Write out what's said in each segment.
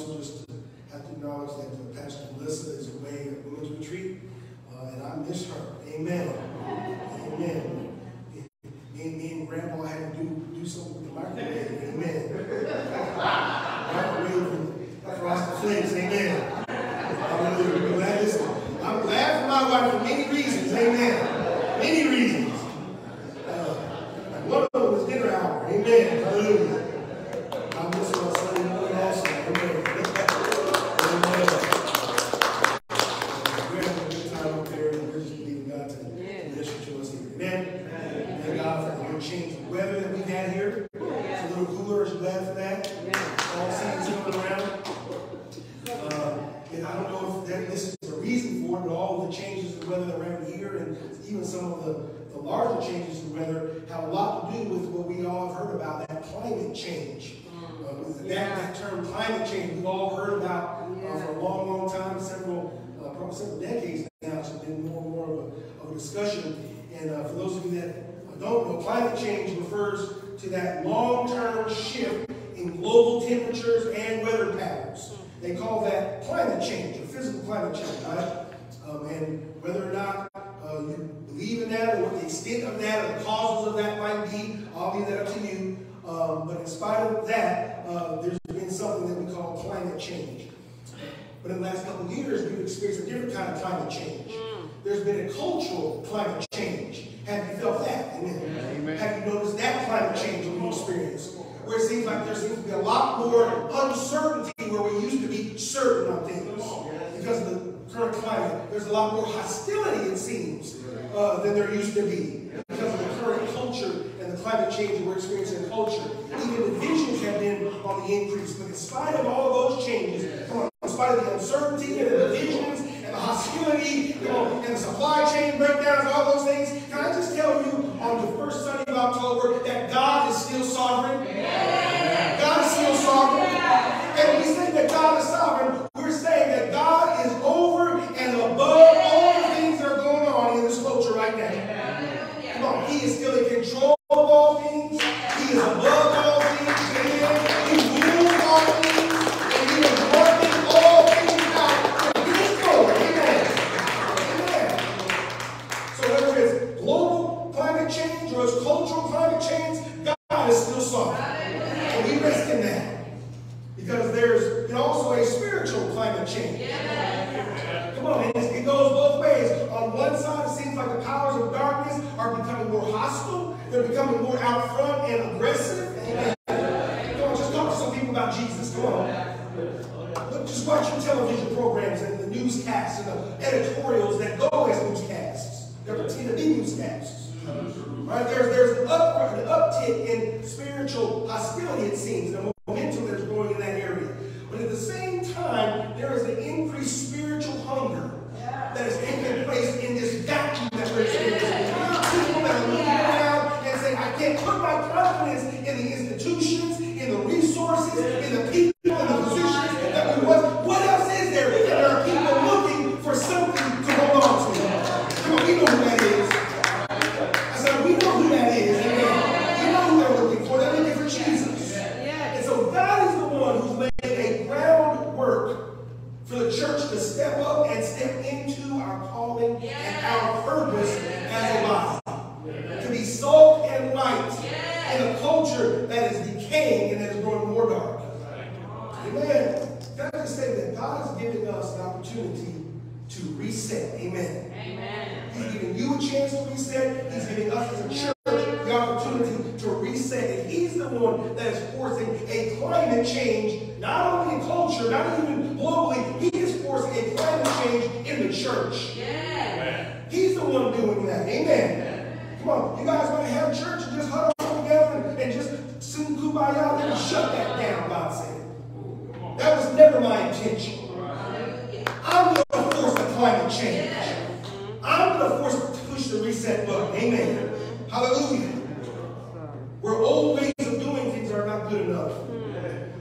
also just to have to acknowledge that the Pastor Melissa is away at women's retreat, uh, and I miss her. Amen. Amen. Climate change, we've all heard about uh, for a long, long time, several, uh, probably several decades now. It's been more and more of a, of a discussion. And uh, for those of you that don't know, climate change refers to that long-term shift in global temperatures and weather patterns. They call that climate change, or physical climate change, right? Um, and whether or not uh, you believe in that, or what the extent of that, or the causes of that might be, I'll leave that up to you. Um, but in spite of that, uh, there's been something that we call climate change. But in the last couple of years, we've experienced a different kind of climate change. There's been a cultural climate change. Have you felt that? Amen. Have you noticed that climate change in your experience? Where it seems like there seems to be a lot more uncertainty where we used to be certain on things. Because of the current climate, there's a lot more hostility, it seems, uh, than there used to be. Because of the current culture and the climate change that we're experiencing in culture. Even divisions have been on the increase. But in spite of all those changes, in spite of the uncertainty and the divisions and the hostility, and the supply chain breakdowns, all those things, can I just tell you on the first Sunday of October that God is still sovereign? He's the one doing that. Amen. Come on, you guys want to have church and just huddle together and, and just sing kumbaya? Let me shut that down, God said. That was never my intention. I'm going to force the climate change. I'm going to force to push the reset button. Amen. Hallelujah. Where old ways of doing things are not good enough.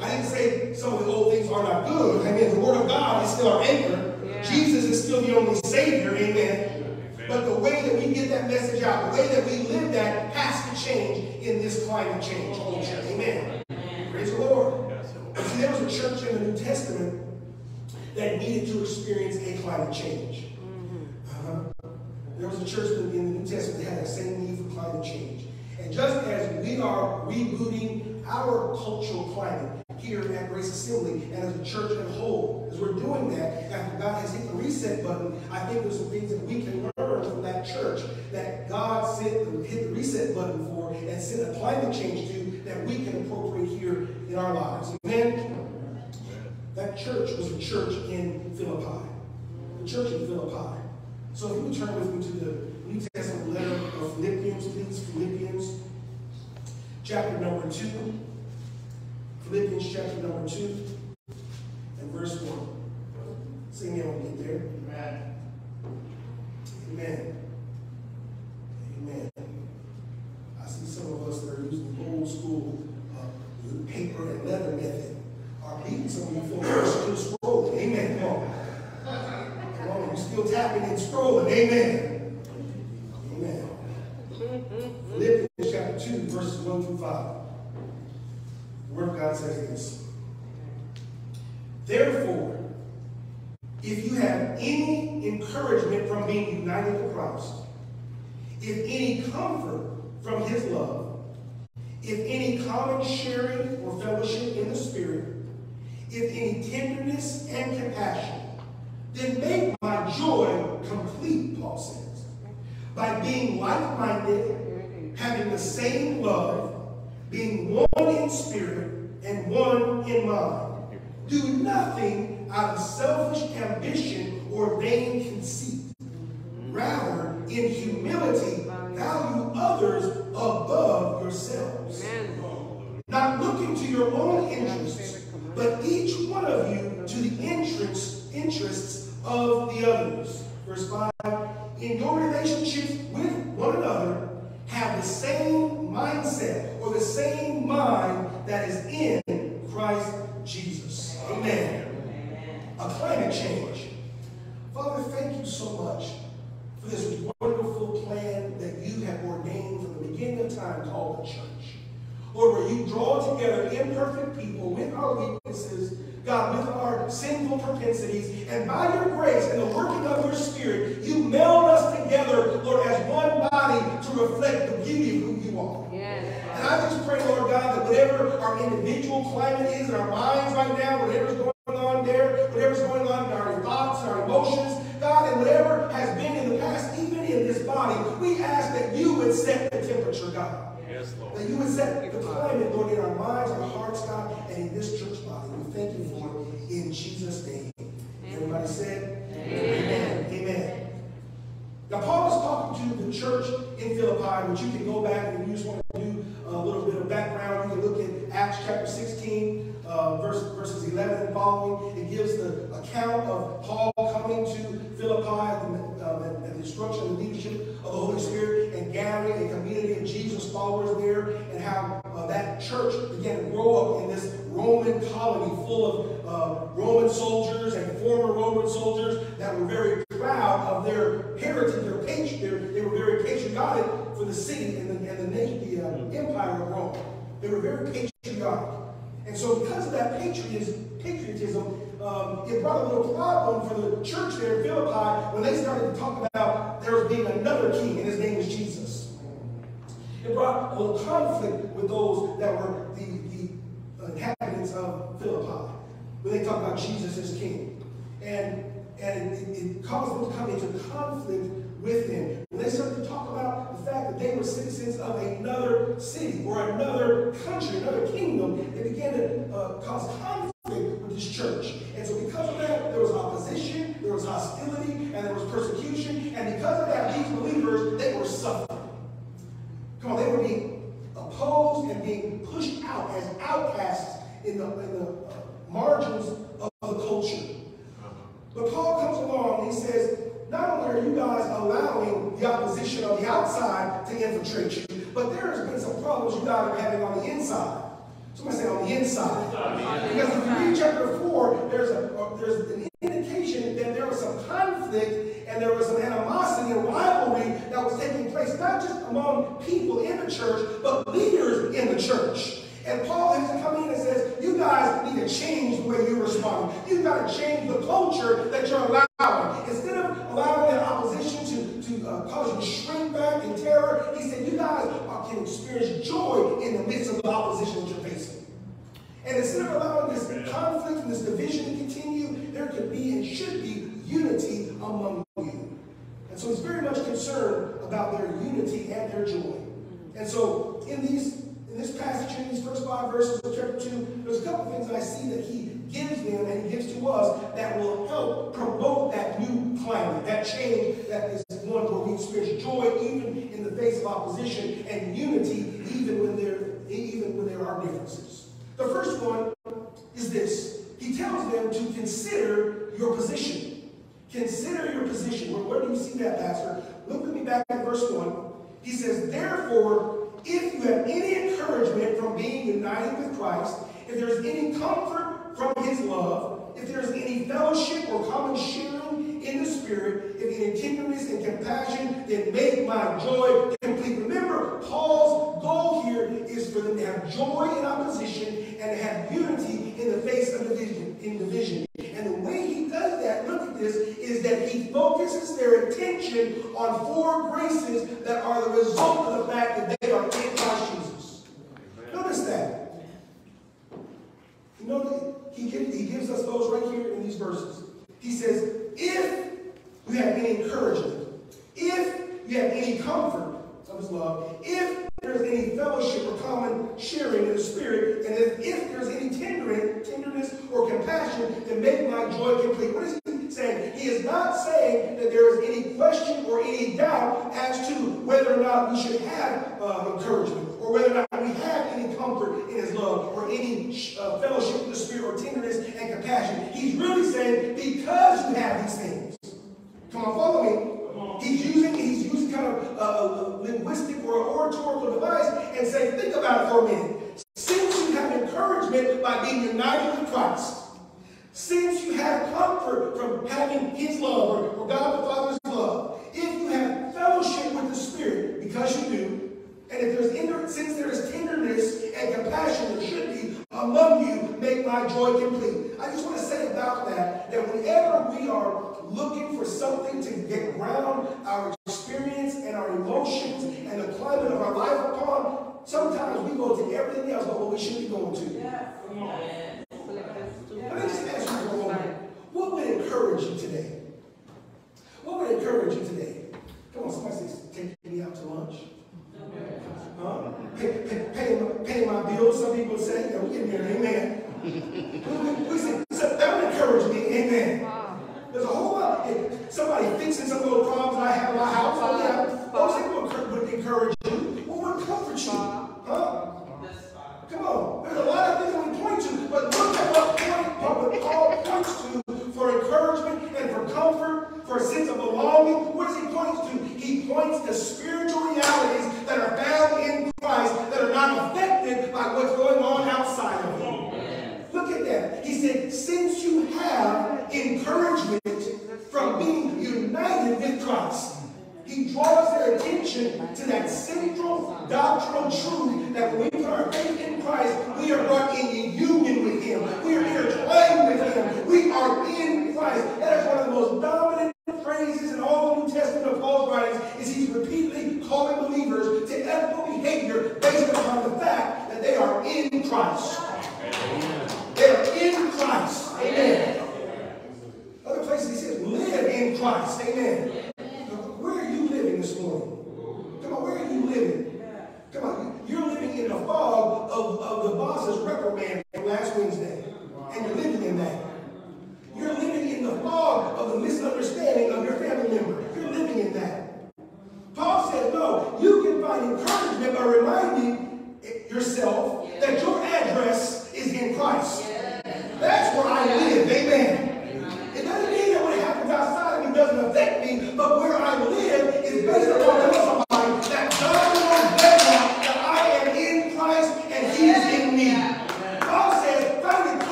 I didn't say some of the old things are not good. I mean, the Word of God is still our anchor. Jesus is still the only Savior. Amen. But the way that we get that message out, the way that we live that has to change in this climate change culture. Amen. Praise the Lord. See, there was a church in the New Testament that needed to experience a climate change. Uh-huh. There was a church in in the New Testament that had that same need for climate change. And just as we are rebooting our cultural climate here at Grace Assembly and as a church as a whole, as we're doing that, after God has hit the reset button, I think there's some things that we can learn from that church that God sent hit the reset button for and sent a climate change to that we can appropriate here in our lives. Amen? That church was a church in Philippi. The church in Philippi. So if you would turn with me to the New Testament letter of Philippians, please, Philippians, chapter number 2. Philippians chapter number 2 and verse 1. Sing me we get there. Amen. Amen. Amen. I see some of us that are using the old school uh, paper and leather method are beating some of you folks are still scrolling. Amen. Come on. Come on, you still tapping and scrolling. Amen. Philippians chapter 2, verses 1 through 5. The Word of God says this. Therefore, if you have any encouragement from being united to Christ, if any comfort from his love, if any common sharing or fellowship in the Spirit, if any tenderness and compassion, then make my joy complete, Paul says, by being like-minded, having the same love, being one in spirit and one in mind. Do nothing out of selfish ambition or vain conceit. Rather, in humility, value others above yourselves. Not looking to your own interests, but each one of you to the interests, interests of the others. Verse 5 In your relationships with one another, have the same mindset or the same mind that is in Christ Jesus. Amen. A climate change. Father, thank you so much for this wonderful plan that you have ordained from the beginning of time called the church. Lord, where you draw together imperfect people with our weaknesses, God, with our sinful propensities, and by your grace and the working of your Spirit, you meld us together, Lord, as one body to reflect the beauty of who you are. And I just pray, Lord God, that whatever our individual climate is in our minds right now, whatever's going on there, whatever's going on in our thoughts, our emotions, God, and whatever has been in the past, even in this body, we ask that you would set the temperature, God. Yes, Lord. That you would set the climate, Lord, in our minds, our hearts, God, and in this church body. We thank you for it in Jesus' name. Everybody said? Amen. Amen. Now, Paul is talking to the church in Philippi, which you can go back and if you just want to do a little bit of background. You can look at Acts chapter 16, uh, verse, verses 11 and following. It gives the account of Paul coming to Philippi and, the, uh, at the instruction and leadership of the Holy Spirit and gathering a community of Jesus followers there, and how uh, that church began to grow up in this Roman colony full of uh, Roman soldiers and former Roman soldiers that were very proud of their heritage, their They were very patriotic for the city and the, and the, nation, the uh, empire of Rome. They were very patriotic. And so because of that patriotism, patriotism um, it brought a little problem for the church there in Philippi when they started to talk about there being another king, and his name was Jesus. It brought a little conflict with those that were the, the inhabitants of Philippi when they talk about Jesus as king. And, and it, it caused them to come into conflict with them. When they started to talk about the fact that they were citizens of another city or another country, another kingdom, they began to uh, cause conflict with this church. And so because of that, there was opposition, there was hostility, and there was persecution. And because of that, these believers, they were suffering. Come on, they were being opposed and being pushed out as outcasts in the, in the uh, margins of the culture. But Paul comes along and he says, not only are you guys allowing the opposition on the outside to infiltrate you, but there has been some problems you guys are having on the inside. Somebody say on the inside. Because if you read chapter 4, there's, a, uh, there's an indication that there was some conflict and there was some animosity and rivalry that was taking place, not just among people in the church, but leaders in the church. And Paul has come in and says, you guys need to change the way you respond. You've got to change the culture that you're allowing. Instead of allowing that opposition uh, cause you to shrink back in terror, he said, you guys are, can experience joy in the midst of the opposition that you're facing. And instead of allowing this conflict and this division to continue, there could be and should be unity among you. And so he's very much concerned about their unity and their joy. And so in these in this passage, in these first five verses of chapter 2, there's a couple things that I see that he gives them and he gives to us that will help promote that new climate, that change that is going where we experience joy even in the face of opposition and unity even when there, even when there are differences. The first one is this. He tells them to consider your position. Consider your position. Where, where do you see that, Pastor? Look with me back at verse 1. He says, Therefore, if you have any encouragement from being united with Christ, if there's any comfort from his love, if there's any fellowship or common sharing in the Spirit, if any tenderness and compassion, then make my joy complete. Remember, Paul's goal here is for them to have joy in opposition and have unity in the face of division. In division. And the way he does that, look at this, is that he focuses their attention on four graces that are the result of the fact that they are in Christ Jesus. Notice that. You know, he gives us those right here in these verses. He says, if you have any encouragement, if you have any comfort of his love, if there's any fellowship or common sharing in the Spirit, and if, if there's any tenderness, tenderness or compassion, then make my joy complete. What is saying? He is not saying that there is any question or any doubt as to whether or not we should have uh, encouragement, or whether or not we have any comfort in his love, or any uh, fellowship with the Spirit, or tenderness and compassion. He's really saying, because you have these things. Come on, follow me. He's using he's using kind of a, a linguistic or oratorical device and say, think about it for a minute. Since you have encouragement by being united with Christ, since you have comfort from having His love or, or God the Father's love, if you have fellowship with the Spirit, because you do, and if there's inter- since there is tenderness and compassion, there should be among you, make my joy complete. I just want to say about that that whenever we are looking for something to get ground our experience and our emotions and the climate of our life upon, sometimes we go to everything else but what we should be going to. Let me just ask you for a moment. What would encourage you today? What would encourage you today? Come on, somebody says, take me out to lunch. Huh? Pay, pay, pay, my, pay my bills, some people say. Yeah, we getting there, amen.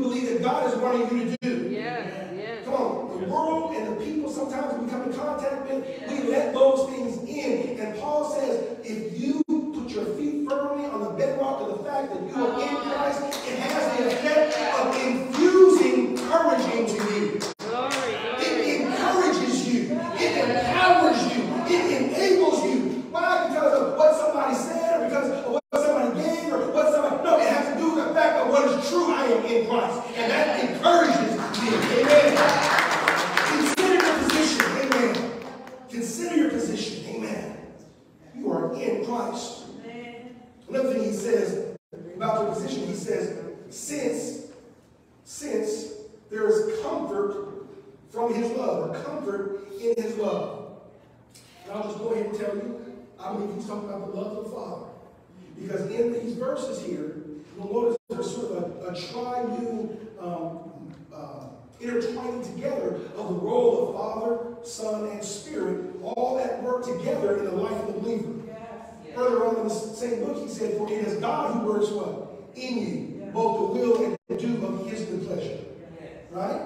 You believe that God is wanting you to do. Yes, yes. Come on, the world and the people sometimes we come in contact with, we let those things in. And Paul says, if you put your feet firmly fact that you are in Christ, it has the effect of infusing courage into you. Glory, It glory. encourages you. It empowers you. It enables you. Why? Because of what somebody said or because of what somebody gave or what somebody. No, it has to do with the fact of what is true. I am in Christ. And that encourages me. Amen. Consider your position. Amen. Consider your position. Amen. You are in Christ. Another thing he says about the position, he says, since, since there is comfort from his love, or comfort in his love. And I'll just go ahead and tell you, I believe he's talking about the love of the Father. Because in these verses here, you'll notice there's sort of a, a triune um, uh, intertwining together of the role of Father, Son, and Spirit, all that work together in the life of the believer. Further on in the same book, he said, For it is God who works what? In you, both the will and the do of his good pleasure. Right?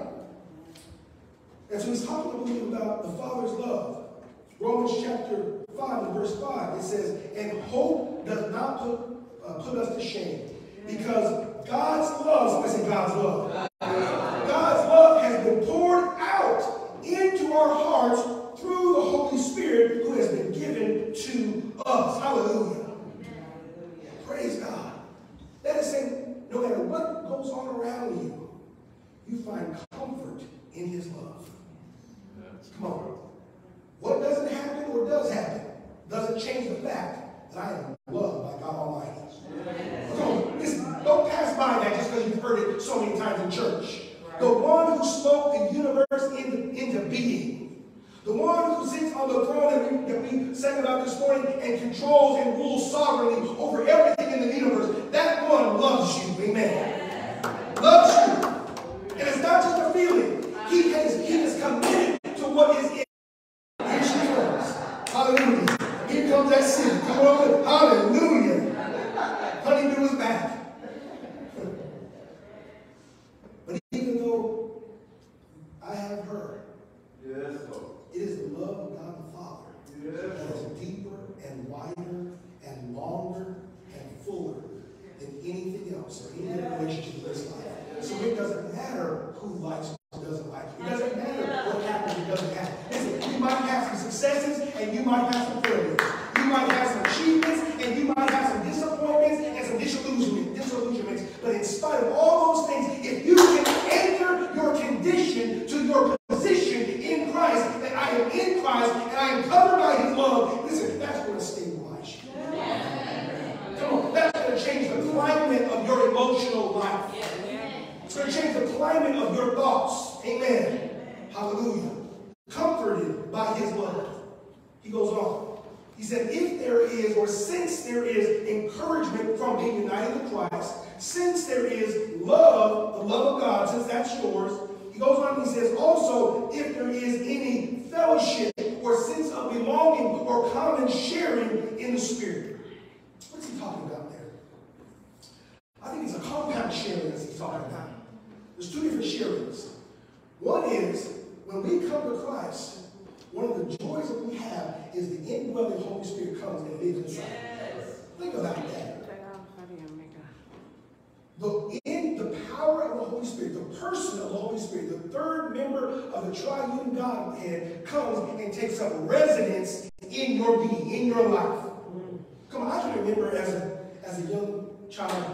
And so he's talking about the Father's love. Romans chapter 5 and verse 5, it says, And hope does not put, uh, put us to shame, because God's love, somebody say God's love. God's love has been poured out into our hearts through the Holy Spirit who has been given to us. Hallelujah. Praise God. That is saying, no matter what goes on around you, you find comfort in His love. Come on. What doesn't happen or does happen doesn't change the fact that I am loved by God Almighty. Come on. Listen, don't pass by that just because you've heard it so many times in church. The one who spoke the universe into, into being. The one who sits on the throne that we, that we sang about this morning and controls and rules sovereignly over everything in the universe. That one loves you. Amen.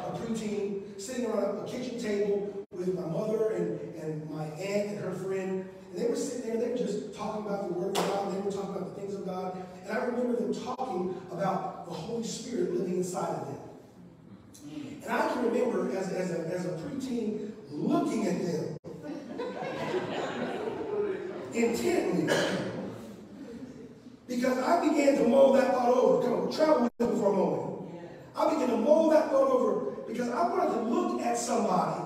A preteen, sitting around a kitchen table with my mother and, and my aunt and her friend. And they were sitting there, they were just talking about the Word of God, they were talking about the things of God. And I remember them talking about the Holy Spirit living inside of them. And I can remember as, as, a, as a preteen looking at them intently. Because I began to mull that thought over. Come on, travel with me for a moment. I began to mull that thought over because I wanted to look at somebody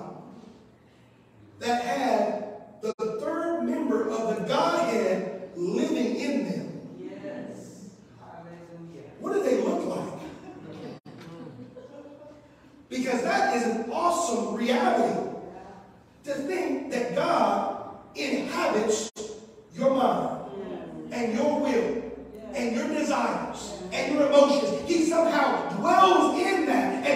that had the third member of the Godhead living in them. Yes. Hallelujah. What do they look like? Because that is an awesome reality. To think that God inhabits your mind and your will and your desires and your emotions. He somehow dwells in that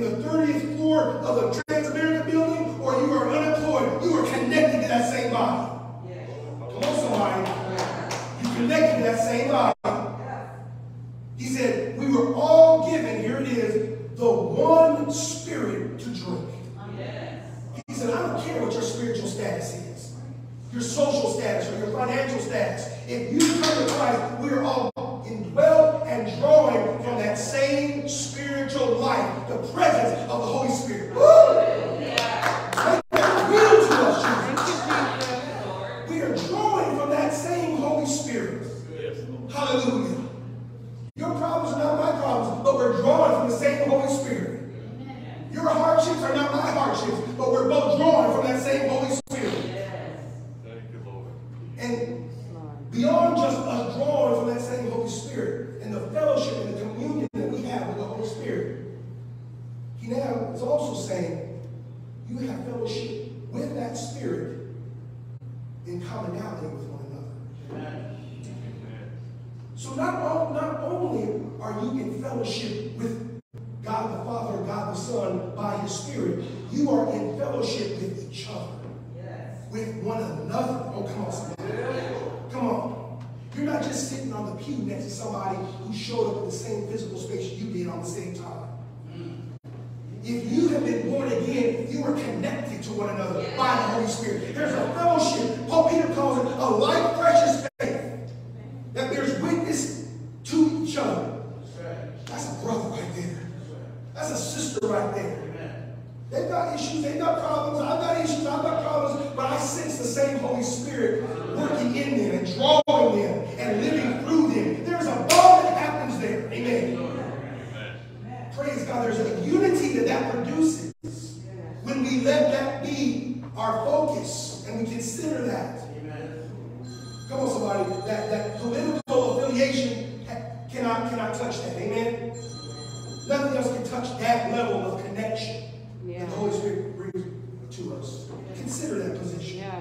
the 30th floor of a the same time. touch that. Amen? Nothing else can touch that level of connection yeah. that the Holy Spirit brings to us. Consider that position. Yeah.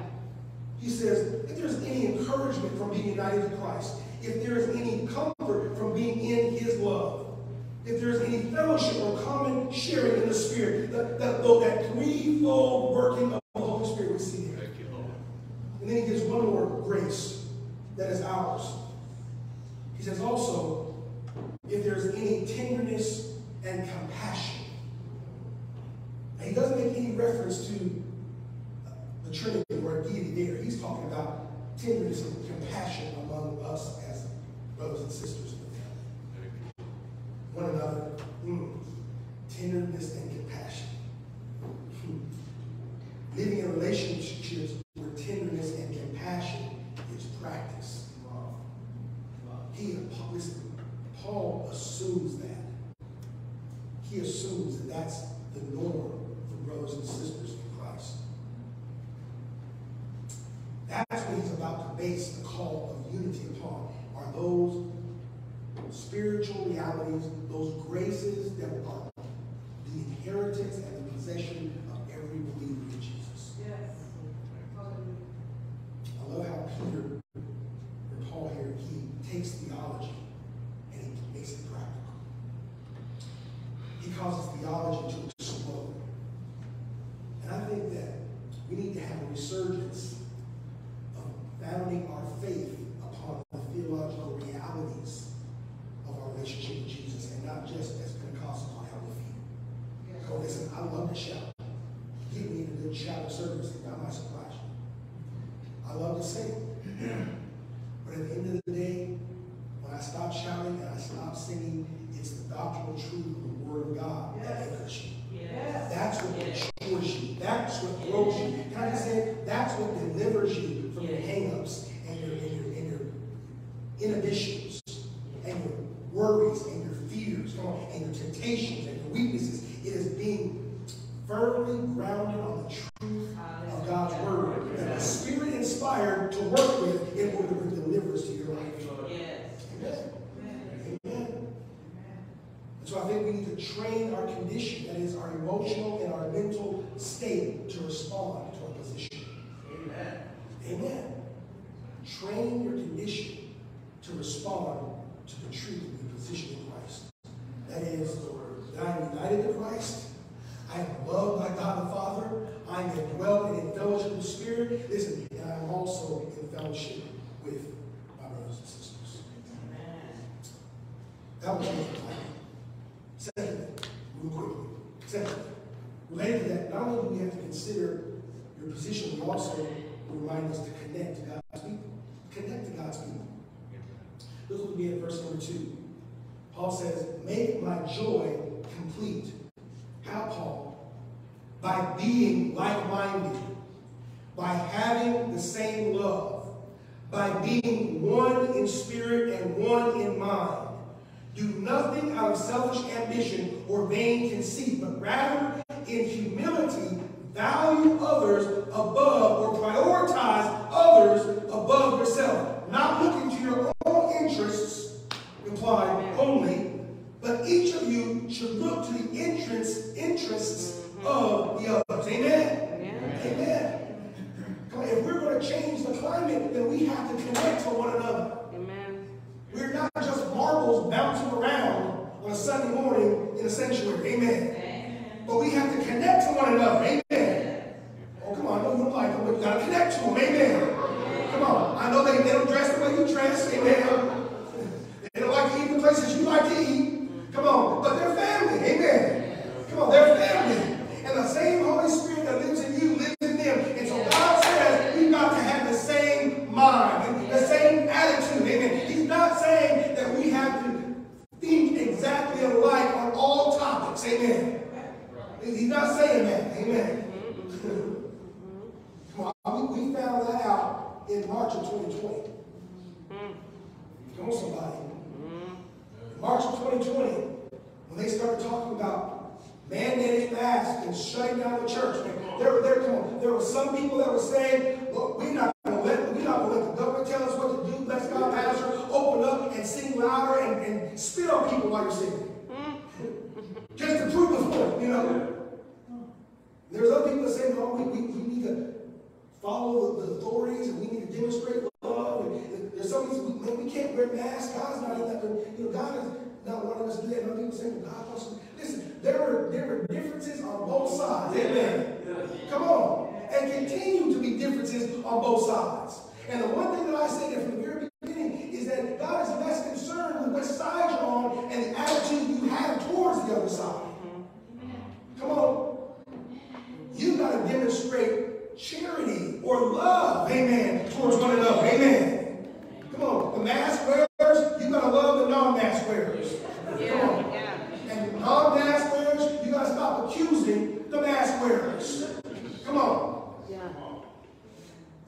He says, if there's any encouragement from being united to Christ, if there is any comfort from being in his love, if there is any fellowship or common sharing in the Spirit, that, that, that threefold working of the Holy Spirit we see there. Thank you, Lord. And then he gives one more grace that is ours. He says also, tenderness and compassion. Now, he doesn't make any reference to the Trinity or deity there. He's talking about tenderness and compassion among us as brothers and sisters in the family. One another. Mm. Tenderness and compassion. Hmm. Living in relationships that's the norm for brothers and sisters in Christ. That's what he's about to base the call of unity upon, are those spiritual realities, those graces that are firmly grounded on the truth of God's word the Spirit inspired to work with in order to bring deliverance to your life. Amen. Amen. And so I think we need to train our condition, that is our emotional and our mental state to respond to our position. Amen. Amen. Train your condition to respond to the truth of the position in Christ. That is, that I am united to Christ. I am loved by God the Father. I am and in fellowship with the Spirit. Listen, and I am also in fellowship with my brothers and sisters. Amen. That was one thing. Secondly, real quickly. Secondly, related to that, not only do we have to consider your position, we also remind us to connect to God's people. Connect to God's people. Look with me at verse number two. Paul says, Make my joy complete. How, Paul? By being like minded, by having the same love, by being one in spirit and one in mind. Do nothing out of selfish ambition or vain conceit, but rather in humility value others above or prioritize others above yourself. Not looking to your own interests, implied only, but each of you should look to the interests, interests of the others. Amen? Amen. Come on, if we're going to change the climate, then we have to connect to one another. Amen. We're not just marbles bouncing around on a Sunday morning in a sanctuary. Amen. But we have to connect to one another. Amen. Oh, come on. I know you don't like them, but you got to connect to them. Amen. Come on. I know they, they don't dress the way you dress. Amen. They don't like to eat the places you like to eat. Come on. But they're family. Amen. Come on. They're family. And the same Holy Spirit that lives in you lives in them. And so God says we've got to have the same mind, the same attitude. Amen. He's not saying that we have to think exactly alike on all topics. Amen. He's not saying that. Amen. Come on, we, we found that out in March of 2020. Come on, somebody. In March of 2020, when they started talking about mandated masks and shutting down the church, man, there, there, come on, there were some people that were saying, look, we're not going to let, we're not going to let the government tell us what to do. Bless God, Pastor, open up and sing louder and, and spit on people while you're singing. Just to prove the point, you know. There's other people that say, no, we, we, we need to follow the, the authorities and we need to demonstrate love. And there's some people, man, we can't wear masks. God's not in that. You know, God is not wanting us to do that. And other people say, well, God wants to. Listen, there are, there are differences on both sides. Amen. Come on. And continue to be differences on both sides. And the one thing that I say that from the very beginning is that God is less concerned with which side you're on and the attitude you have towards the other side. Come on. You got to demonstrate charity or love, amen, towards one another, amen. Come on, the mask wearers, you got to love the non-mask wearers. Come on. Yeah. Yeah. And non-mask wearers, you got to stop accusing the mask wearers. Come on. Yeah.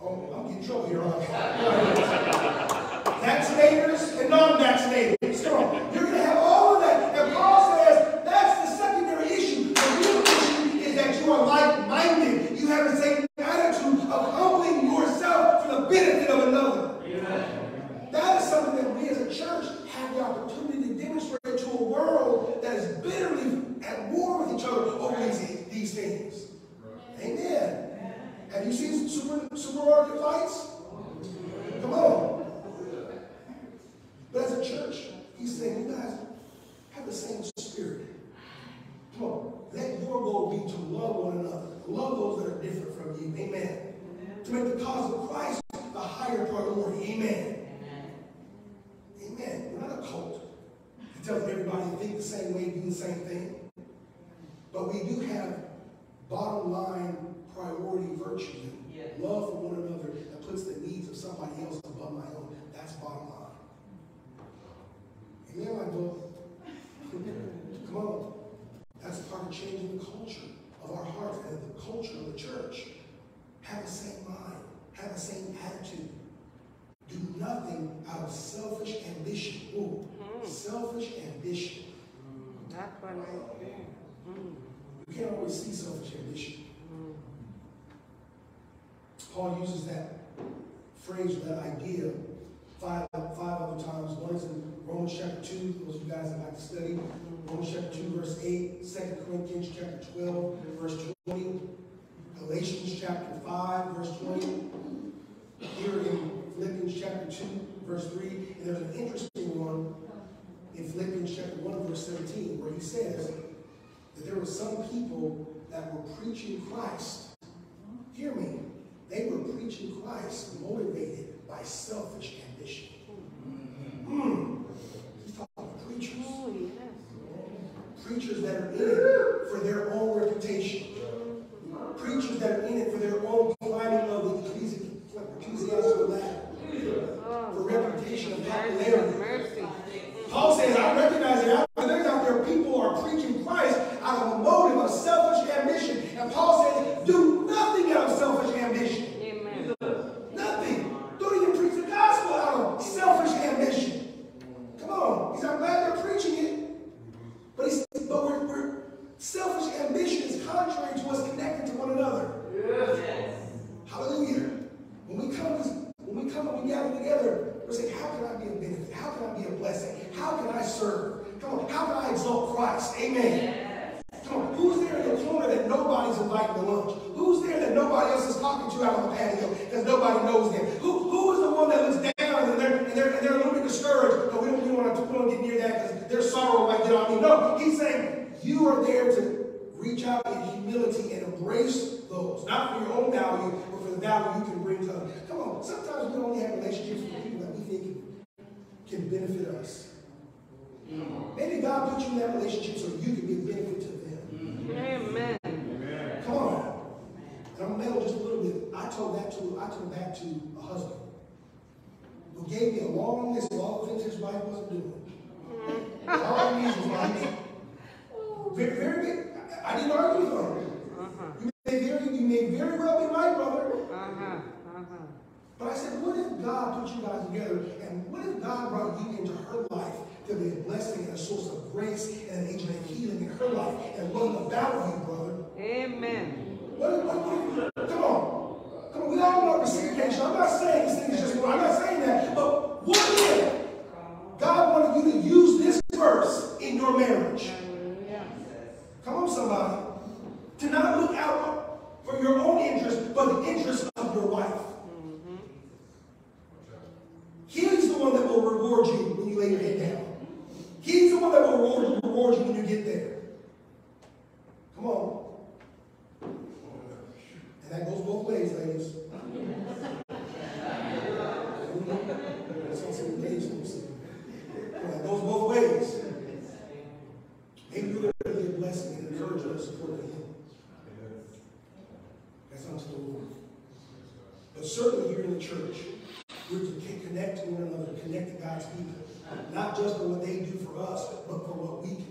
Oh, I'm getting in trouble here, aren't I? Vaccinators and non-vaccinators. Come on. You're going to have all of that. And Paul says that's the secondary issue. The real issue is that you are like-minded. You have the same attitude of humbling yourself for the benefit of another. That is something that we as a church have the opportunity to demonstrate to a world that is bitterly at war with each other over these, these things. Amen. Have you seen super, supermarket fights? Come on. But as a church, he's saying, you guys have the same spirit. Come on. Let your goal be to love one another. Love those that are different from you. Amen. To make the cause of Christ the higher priority. Amen. Amen. We're not a cult. It tells everybody to think the same way, do the same thing. But we do have bottom line priority virtues and love for one another that puts the needs of somebody else above my own. That's bottom line. Amen, my brother. Come on. That's part of changing the culture of our hearts and the culture of the church. Have the same mind. Have the same attitude. Do nothing out of selfish ambition. Ooh, mm. Selfish ambition. Mm. That's what I mm. You can't always see selfish ambition. Mm. Paul uses that phrase or that idea five, five other times. One is in Romans chapter 2, those of you guys that like to study. Mm-hmm. Romans chapter 2, verse 8, 2 Corinthians chapter 12, verse 20, Galatians chapter 5, verse 20, here in Philippians chapter 2, verse 3, and there's an interesting one in Philippians chapter 1, verse 17, where he says that there were some people that were preaching Christ. Hear me. They were preaching Christ motivated by selfish ambition. Mm. He's talking to preachers. Oh. Preachers that are in it for their own reputation. Preachers that are in it for their own climbing of the ecclesi- ecclesiastical ladder. For reputation and popularity. Paul says, I recognize that out there's out there people who are preaching Christ out of a motive of selfish ambition. And Paul says, do nothing out of selfish ambition. Amen. Nothing. Don't even preach the gospel out of selfish ambition. Come on. He's I'm glad they're preaching it. But he's but we're, we're selfish ambition is contrary to us connecting to one another. Hallelujah. When we come when we come and we gather together, we're saying, how can I be a benefit? How can I be a blessing? How can I serve? Come on, how can I exalt Christ? Amen. Come on, who's there in the corner that nobody's inviting to lunch? Who's there that nobody else is talking to out on the patio because nobody knows them? Who, who is the one that looks down and they're, and they're, and they're a little bit discouraged? No, we don't, we don't want to we don't get near that because their sorrow might get on me. No, he's saying you are there to out in humility and embrace those, not for your own value, but for the value you can bring to others. Come on, sometimes we only have relationships with people that we think can benefit us. Maybe God put you in that relationship so you can be a benefit to them. Amen. Come on. And I'm gonna mellow just a little bit. I told that to I told that to a husband who gave me a long list of all the things his wife wasn't doing. all the reasons why very, very good. I, didn't argue with her. You may very you may very well be right, brother. Uh-huh. Uh-huh. But I said, what if God put you guys together and what if God brought you into her life to be a blessing and a source of grace and an agent of healing in her life and learn about you, brother? Amen. What if, what if, come on. Come on, we all want reciprocation. I'm not saying this thing is just. I'm not saying that. But what if God wanted you to use this verse in your marriage? Come on, somebody. To not look out for your own interest, but the interest of your wife. He's the one that will reward you when you lay your head down. He's the one that will reward, reward you when you get there. Come on. And that goes both ways, ladies. That's what some ladies will say. Come on, That goes both ways. Maybe you're going to be a blessing and encourage and support him. But certainly here in the church, we're to connect to one another, connect to God's people. Not just for what they do for us, but for what we can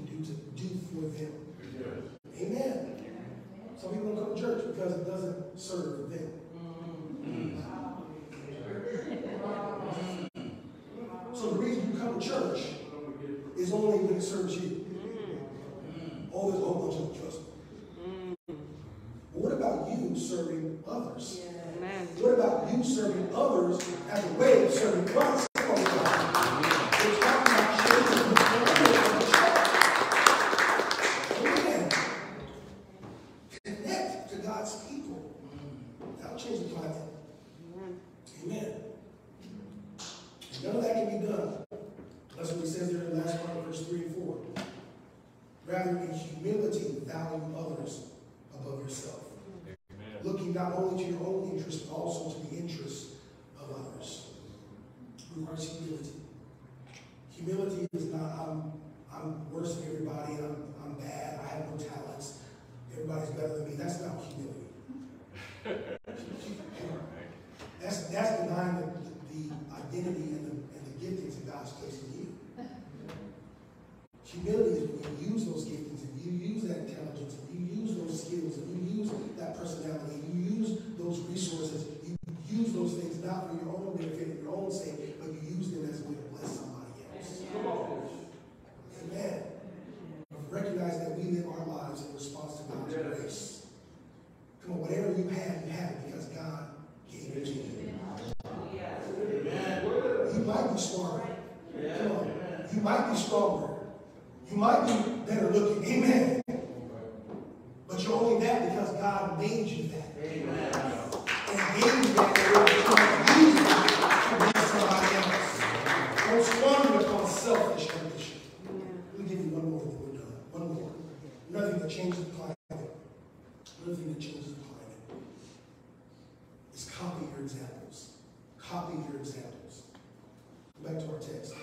back to our text.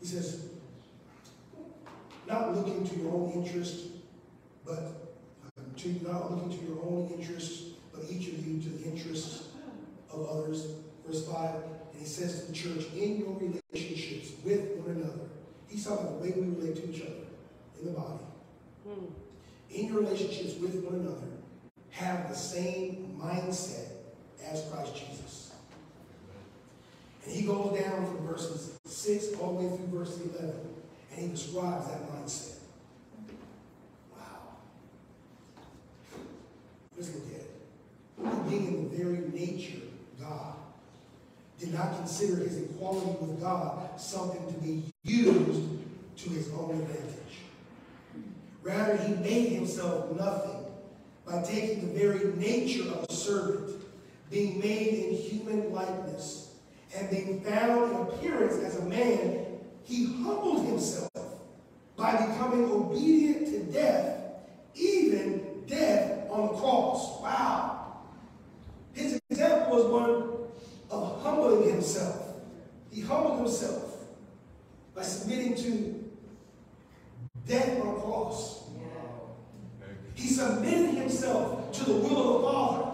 He says, not looking to your own interest, but uh, to not looking to your own interest, but each of you to the interests of others. Verse 5, and he says to the church, in your relationships with one another. He's talking about the way we relate to each other in the body. In your relationships with one another, have the same mindset as Christ Jesus. And he goes down from verses 6 all the way through verse 11, and he describes that mindset. Wow. Let's look at it. Being in the very nature of God, did not consider his equality with God something to be used to his own advantage. Rather, he made himself nothing by taking the very nature of a servant, being made in human likeness, and being found in appearance as a man, he humbled himself by becoming obedient to death, even death on the cross. Wow. His example was one of humbling himself. He humbled himself by submitting to death on a cross. He submitted himself to the will of the Father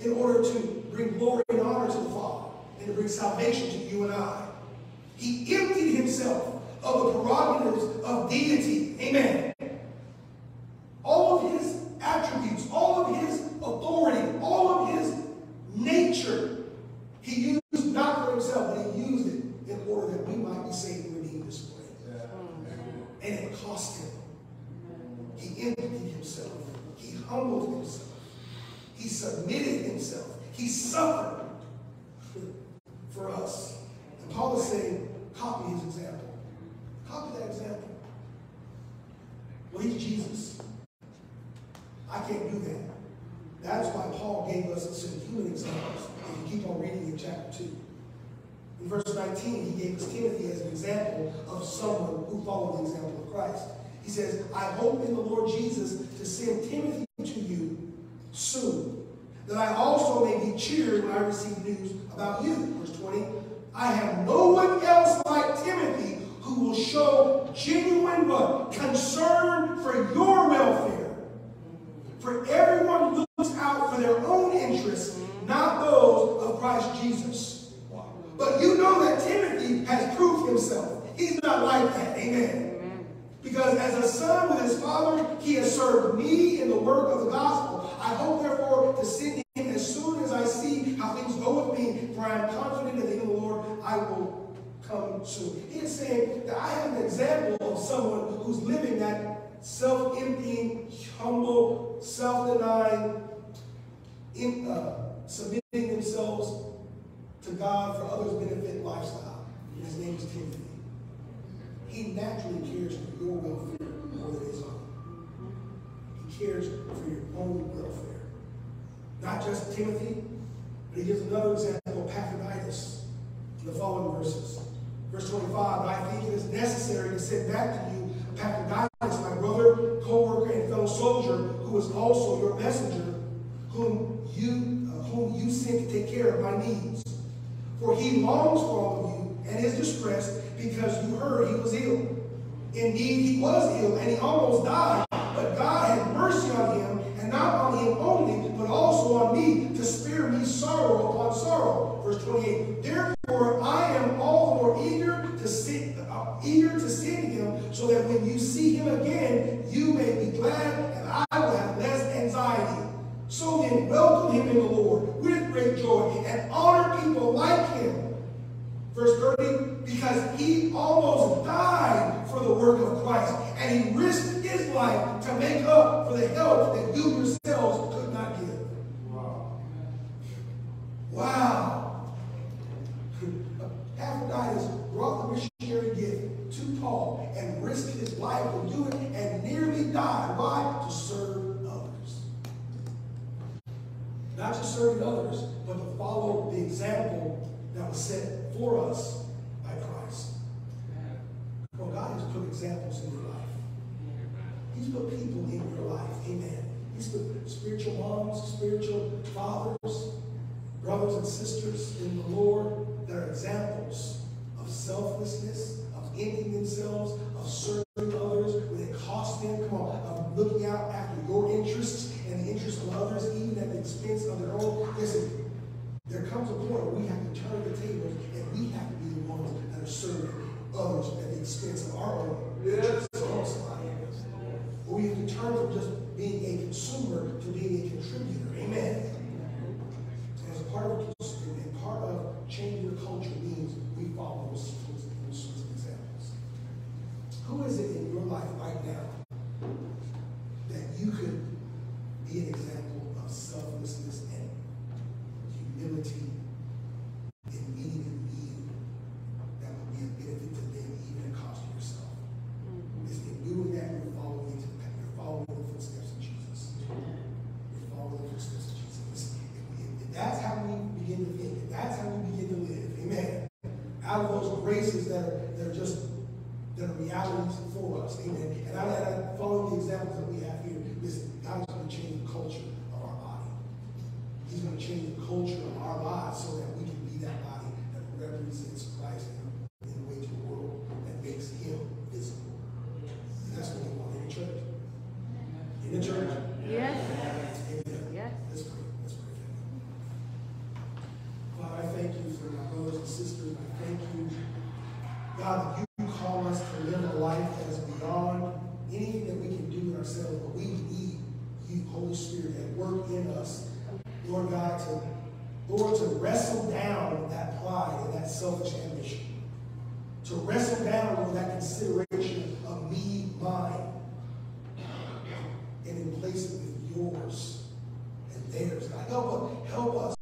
in order to bring glory and honor to the Father and to bring salvation to you and I. He emptied himself of the prerogatives of deity. Amen. All of his attributes, all of his authority, all of his nature, he used not for himself, but he used it in order that we might be saved and redeemed this morning. And it cost him. He emptied himself. He humbled himself. He submitted himself. He suffered for us. And Paul is saying, copy his example. Copy that example. Well, he's Jesus. I can't do that. That's why Paul gave us some human examples. If you keep on reading in chapter 2. In verse 19, he gave us Timothy as an example of someone who followed the example of Christ. He says, I hope in the Lord Jesus to send Timothy to you soon, that I also may be cheered when I receive news about you. Verse 20, I have no one else like Timothy who will show genuine what? Concern for your welfare. For everyone looks out for their own interests, not those of Christ Jesus. But you know that Timothy has proved himself. He's not like that. Amen. Because as a son with his father, he has served me in the work of the gospel. I hope, therefore, to send him as soon as I see how things go with me, for I am confident in the name of the Lord, I will come soon. He is saying that I have an example of someone who's living that self-emptying, humble, self-denying, in, uh, submitting themselves to God for others' benefit lifestyle. His name is Timothy. He naturally cares for your welfare more than his own. He cares for your own welfare. Not just Timothy, but he gives another example of Epaphroditus in the following verses. Verse 25, I think it is necessary to send back to you Epaphroditus, my brother, co-worker, and fellow soldier, who is also your messenger, whom you, uh, whom you sent to take care of my needs. For he longs for all of you and is distressed because you heard he was ill. Indeed, he was ill and he almost died, but God had mercy on him, and not on him only, but also on me, to spare me sorrow upon sorrow. Verse 28. Therefore, Verse 30, because he almost died for the work of Christ, and he risked his life to make up for the help that you God, that you call us to live a life that is beyond anything that we can do in ourselves, but we need you, Holy Spirit, at work in us. Lord God, to Lord, to wrestle down that pride and that selfish ambition. To wrestle down with that consideration of me, mine, and replace it with yours and theirs. God, help us, help us,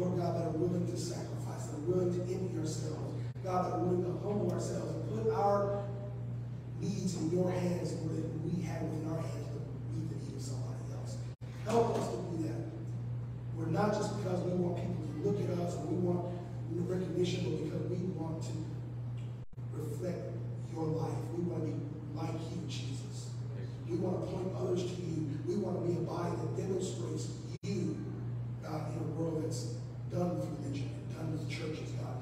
Lord God, that are willing to sacrifice, that are willing to empty ourselves, God, that are willing to humble ourselves and put our needs in your hands, Lord, that we have within our hands to meet the need of somebody else. Help us to do that. We're not just because we want people to look at us or we want recognition, but because we want to reflect your life. We want to be like you, Jesus. We want to point others to you. We want to be a body that demonstrates you, God, in a world that's done with religion and done with the churches, God.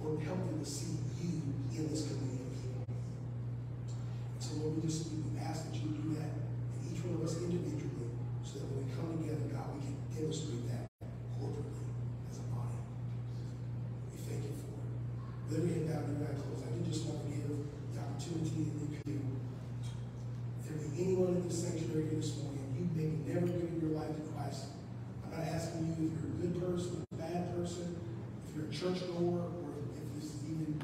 Lord, help them to see you in this community. And so, Lord, we just we ask that you do that in each one of us individually, so that when we come together, God, we can demonstrate that corporately as a body. We thank you for it. Let me head down and close. I do just want to give the opportunity and the appeal. If there be anyone in this sanctuary this morning, you maybe never given your life to Christ, I'm not asking you if you're a good person, you're a churchgoer, or if this is even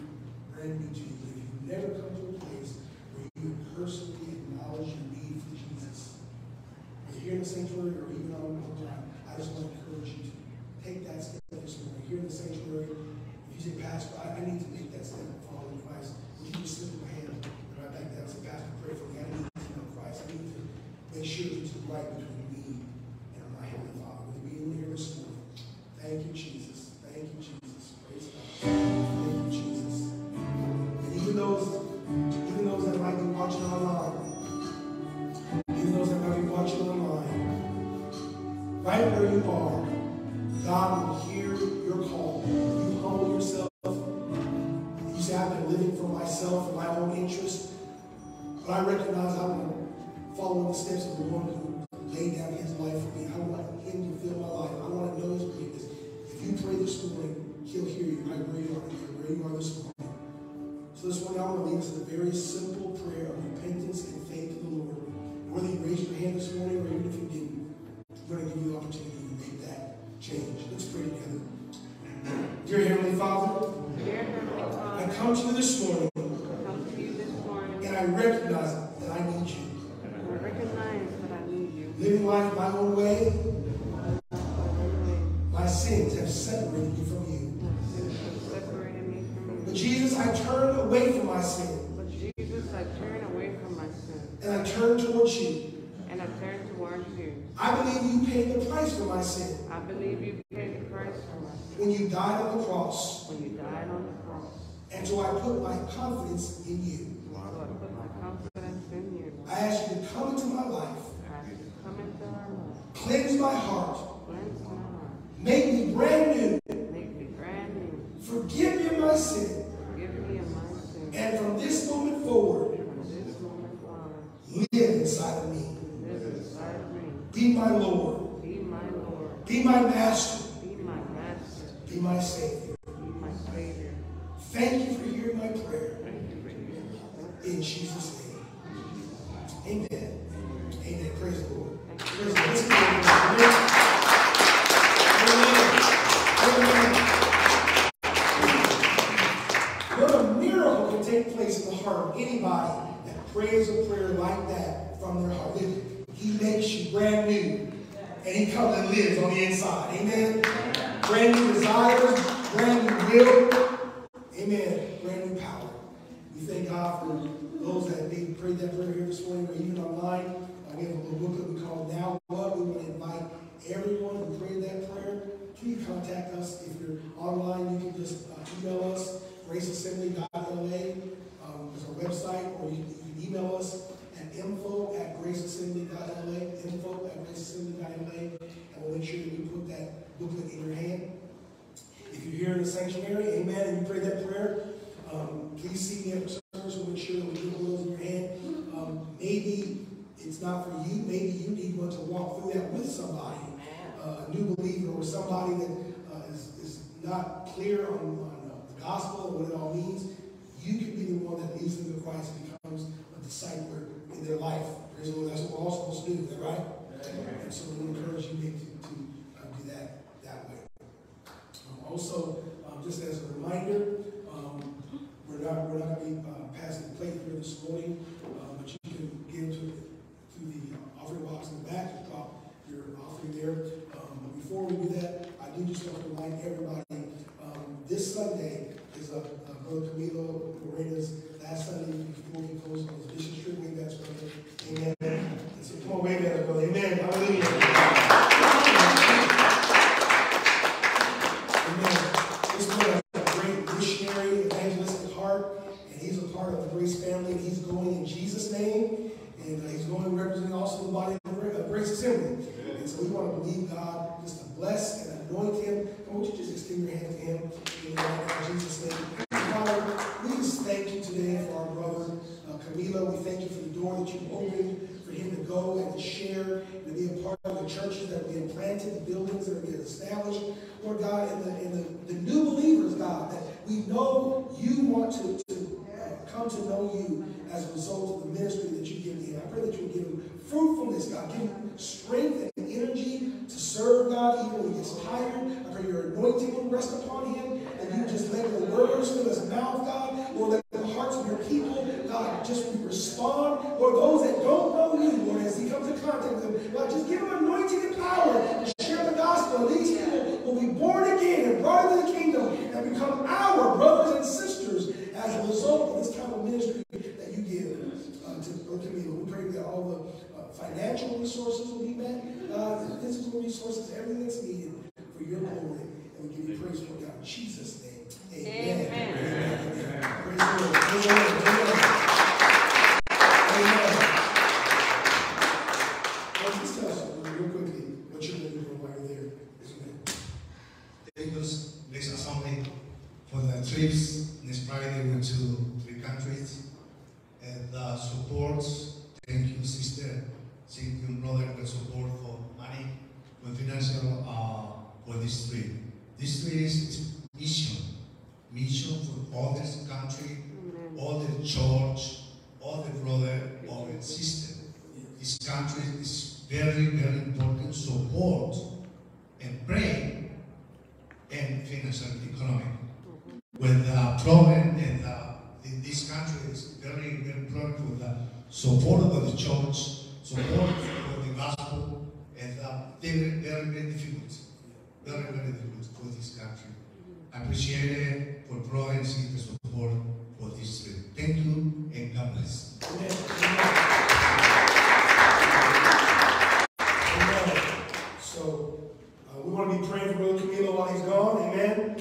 brand new to you. If you've never come to a place where you personally acknowledge your need for Jesus, whether here in the sanctuary or even on online, I just want to encourage you to take that step this morning. Here in the sanctuary, if you say, Pastor, I, need to make that step of following Christ, would you just slip your hand right back down and say, Pastor, pray for me. I need to know Christ. I need to make sure it's right between me and my Heavenly Father. With me in here this morning. Thank you, Jesus. Online, right where you are, God will hear your call. You humble yourself. You say, I've been living for myself and my own interest. But I recognize I want to follow in the steps of the one who laid down his life for me. I want him to fill my life. I want to know his greatness. If you pray this morning, he'll hear you right where you are, where you are this morning. So this morning, I want to lead us in a very simple prayer of repentance and faith to the Lord. Whether you raised your hand this morning or even if you didn't, we're going to give you the opportunity to make that change. Let's pray together. Dear Heavenly Father, Dear Heavenly I come to you this morning I come to you this morning. and I recognize that I need you. I recognize that I need you. Living life my own way, I believe you paid the price for my sin I believe you paid the price for my sin when you died on the cross, when you died on the cross. and so I put my confidence in you. So I put my confidence in you. I ask you to come into my life, I ask you to come into my life, cleanse my heart, cleanse my heart, make me brand new, make me brand new, forgive me of my sin, forgive me of my sin. and from this moment forward, From this moment forward, live inside of me. live inside of me. Be my Lord, Be my Lord, be my master, be my master, be my Savior. be my Savior. Thank you for hearing my prayer. Thank you for your In Jesus' name. Amen. Amen. Praise the Lord. Praise the Lord. Let's give it a Amen. Amen. What a miracle can take place in the heart of anybody that prays a prayer like that from their heart. He makes you brand new. And he comes and lives on the inside. Amen. Brand new desires, brand new will. Amen. Brand new power. We thank God for those that maybe prayed that prayer here this morning or even online. Uh, we have a little booklet we call Now What. We want to invite everyone who prayed that prayer. Please contact us. If you're online, you can just uh, email us, graceassembly.la. Um, there's our website, or you you can email us at info at graceassembly.la, info graceassembly.la, and we'll make sure that we put that booklet in your hand. If you're here in the sanctuary, amen, and you pray that prayer, um, please see me after service. We'll make sure that we one those in your hand. Um, maybe it's not for you. Maybe you need one to walk through that with somebody, uh, a new believer or somebody that uh, is, is not clear on, on uh, the gospel and what it all means. You can be the one that leads them to Christ and becomes a discipler in their life. That's what we're all supposed to do. Right? And so we encourage you to, to uh, do that that way. Um, Also, um, just as a reminder, um, we're not, we're not going to be uh, passing the plate here this morning, uh, but you can give to, to the uh, offering box in the back, just drop your offering there. Um, But before we do that, I do just want to remind everybody, um, this Sunday is uh, Brother Camilo Morena's last Sunday before he goes to know you as a result of the ministry that you give him. I pray that you give him fruitfulness, God. Give him strength and energy to serve God even when he gets tired. I pray your anointing will rest upon him, and you just let the words fill his mouth, God. Lord, let the hearts of your people, God, just respond. Lord, those that don't know you, Lord, as he comes in contact with them, God, just give him anointing and power to share the gospel. And these people will be born again and brought into the kingdom and become our brothers and sisters as a result of this kind of ministry that you give uh, to Brother Camilo. We pray that all the uh, financial resources will be met, uh, the physical resources, everything that's needed for your glory. And we give you praise for God in Jesus' name. Amen. Amen. Amen. Praise the Lord. Amen. Amen. Amen. Let's tell us real quickly what you're going to do while you're there. Isn't it? Thank us, Grace Assembly, for the trips. This Friday we went to three countries. And the support, thank you, sister. Thank you, brother, for support for money, for uh, for this trip. This trip is, is mission. Mission for all this country, Amen. all the church, all the brother, all the sister. This country is very, very important support and pray and financial economic. With the problem in, the, in this country is very, very important with the support of the church, support for the gospel, and um, they, they are very difficult. They are very difficult for this country. I appreciate it for providing the support for this trip. Thank you and God bless. So uh, we want to be praying for Brother Camilo while he's gone. Amen.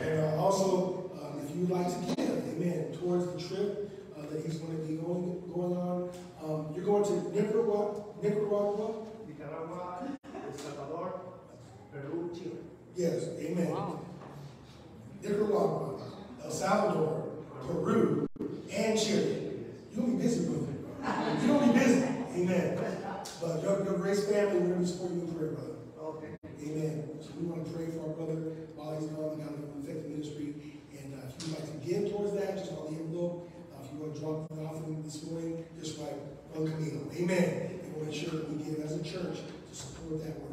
And uh, also, um, if you'd like to give, amen, towards the trip uh, that he's going to be going, on, um, you're going to Nicaragua, Nicaragua adult children. Yes, amen. Wow. Nicaragua, El Salvador, Peru, and Chile. You'll be busy with it. You'll be busy. Amen. But your, your grace family, we're going to support you in prayer, brother. Okay. Amen. So we want to pray for our brother while he's gone, the God of effective ministry. And uh, if you'd like to give towards that, just on the envelope. Uh, if you want to drop an offering this morning, just write Brother Camilo. Amen. And we'll sure that we give as a church to support that work.